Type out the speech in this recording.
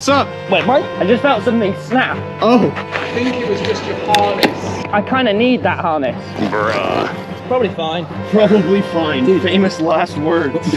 What's up? Wait, what? I just felt something snap. Oh, I think it was just your harness. I kind of need that harness. bruh. Probably fine. Probably fine. Famous last words.